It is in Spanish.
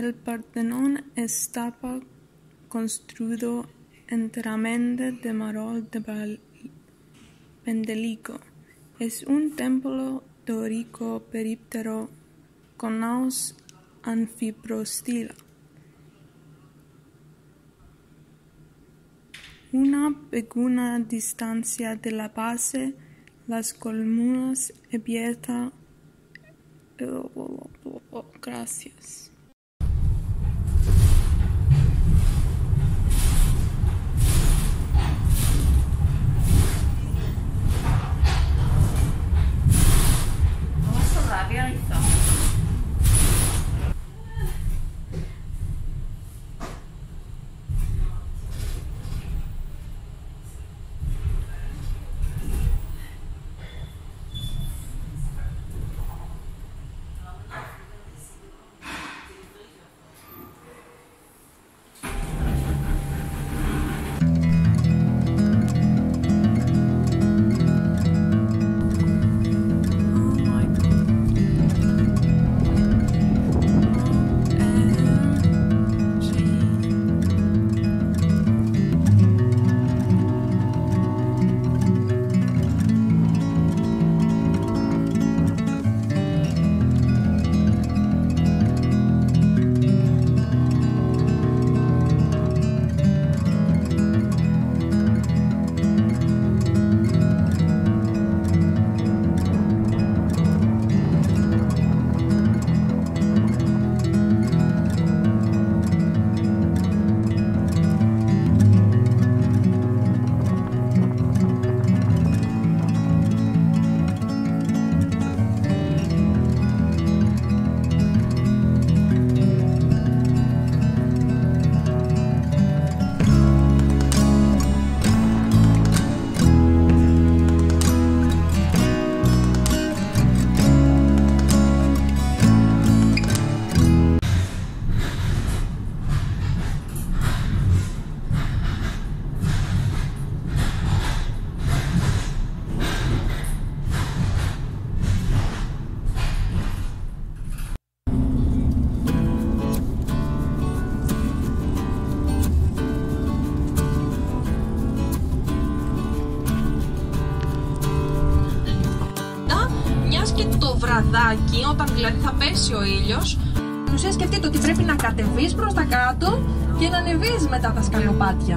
El Partenón estaba construido enteramente de mármol de Pendelico. Es un templo dórico períptero con naos anfiprostila. Una pequeña distancia de la base, las columnas abiertas. Gracias. Και το βραδάκι, όταν δηλαδή θα πέσει ο ήλιος, ουσία σκεφτείτε ότι πρέπει να κατεβείς προς τα κάτω και να ανεβείς μετά τα σκαλοπάτια.